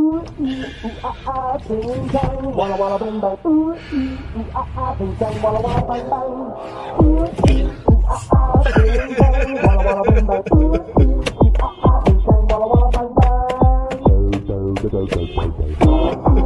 Ooh, ee, ooh, ah, ah, bing, bang, walla, walla, bang, bang. Ooh, ee, ooh, ah, ah, bing, bang, walla, walla, bang, bang. Ooh, ee, ooh, ah, ah, bing, bang, walla, walla, bang, bang. Ooh, ee, ooh, ah, ah, bing, bang, walla, walla, bang, bang. Go, go, go, go, go, go.